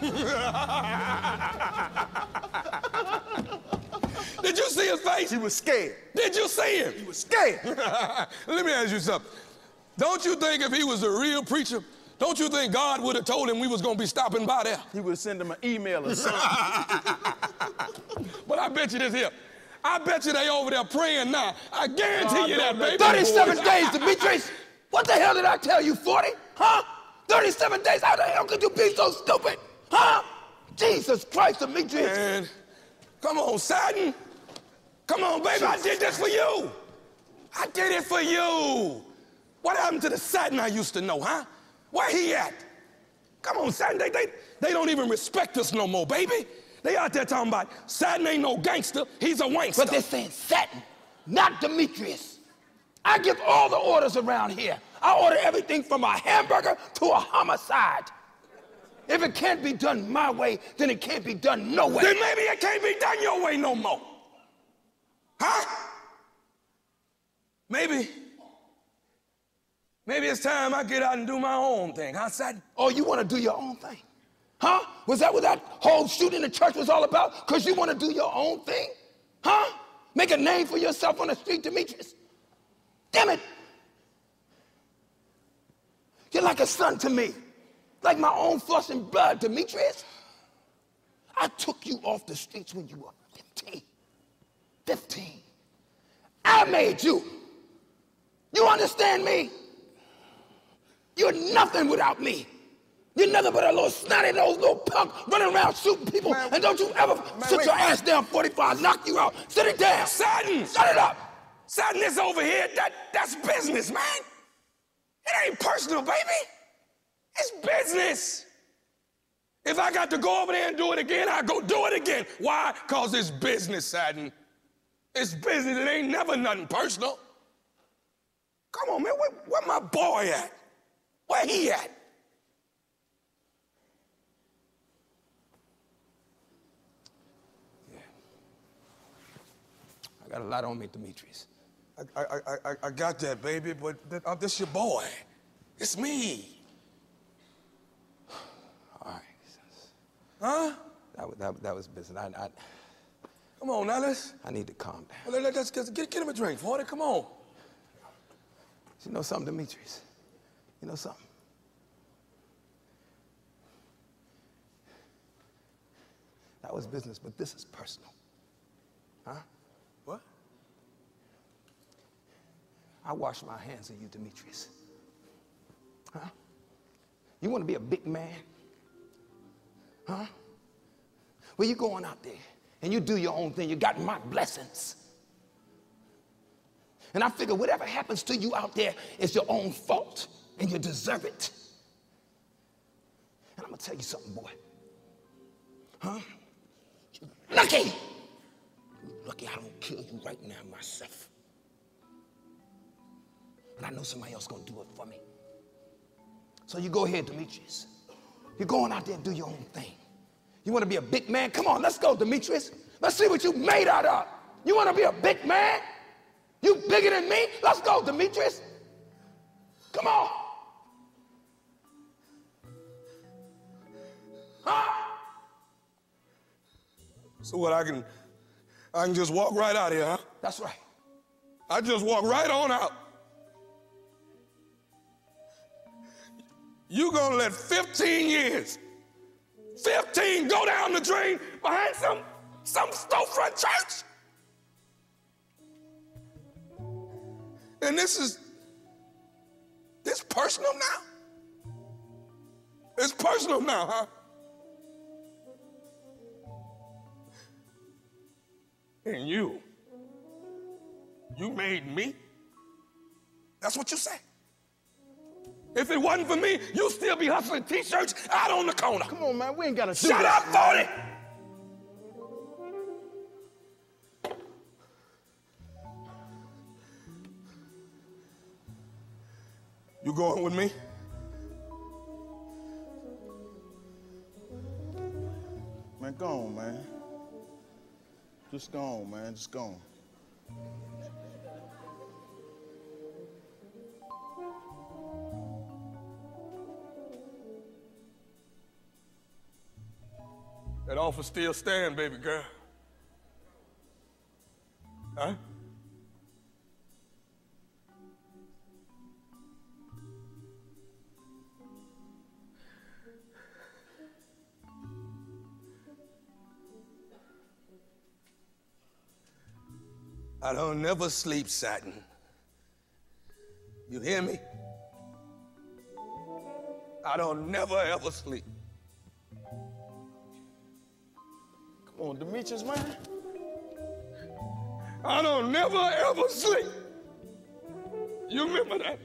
Did you see his face? He was scared. Did you see him? He was scared. Let me ask you something. Don't you think if he was a real preacher, don't you think God would have told him we was gonna be stopping by there? He would send him an email or something. But I bet you this here. I bet you they over there praying now. I guarantee Oh, you that, no, no. baby. 37 days, Demetrius. What the hell did I tell you, 40? Huh? 37 days? How the hell could you be so stupid? Huh? Jesus Christ, Demetrius. Man, come on, Satin. Come on, baby. I did this for you. I did it for you. What happened to the Satin I used to know, huh? Where he at? Come on, Satin. They, they, they don't even respect us no more, baby. They out there talking about Satin ain't no gangster. He's a wankster. But they're saying Satin, not Demetrius. I give all the orders around here. I order everything from a hamburger to a homicide. If it can't be done my way, then it can't be done no way. Then maybe it can't be done your way no more. Huh? Maybe. Maybe it's time I get out and do my own thing, huh, Satin? Oh, you want to do your own thing? Huh? Was that what that whole shooting in the church was all about? Because you want to do your own thing? Huh? Make a name for yourself on the street, Demetrius? Damn it! You're like a son to me, like my own flesh and blood, Demetrius. I took you off the streets when you were 15. 15. I made you. You understand me? You're nothing without me. You're nothing but a little snotty nose little punk running around shooting people. Man, and don't you ever man, sit wait. your ass down 45, I'll knock you out. Sit it down. Satin! Shut it up. Satin, this over here, that, that's business, man. It ain't personal, baby. Business. If I got to go over there and do it again, I go do it again. Why? Cause it's business, Satin. It's business. It ain't never nothing personal. Come on, man. Where, where my boy at? Where he at? Yeah. I got a lot on me, Demetrius. I, I, I, I, got that, baby, but uh, this your boy. It's me. All right. Huh? That, was- that, was business. I, I, Come on, now let's, I need to calm down. let, let, us get, get him a drink, Forty. Come on. You know something, Demetrius? You know something? That was business, but this is personal. Huh? What? I wash my hands of you, Demetrius. Huh? You want to be a big man? Huh? Well, you going out there and you do your own thing. You got my blessings. And I figure whatever happens to you out there is your own fault and you deserve it. And I'm going to tell you something, boy. Huh? You're lucky. You're lucky I don't kill you right now myself. And I know somebody else gonna do it for me. So you go ahead, Demetrius. You're going out there and do your own thing. You wanna be a big man? Come on, let's go, Demetrius. Let's see what you made out of. You wanna be a big man? You bigger than me? Let's go, Demetrius. Come on. Huh? So what? I can, I can just walk right out here, huh? That's right. I just walk right on out. You gonna let 15 years, 15 go down the drain behind some, some storefront church? And this is, this personal now? It's personal now, huh? And you, you made me? That's what you say. If it wasn't for me, you'd still be hustling t-shirts out on the corner. Come on, man. We ain't gotta do Shut up, 40! You going with me? Man, go on, man. Just go on, man. Just go on. Offer still stand, baby girl. Huh? I don't never sleep, Satin. You hear me? I don't never ever sleep. On, Demetrius, man. I don't never ever sleep. You remember that?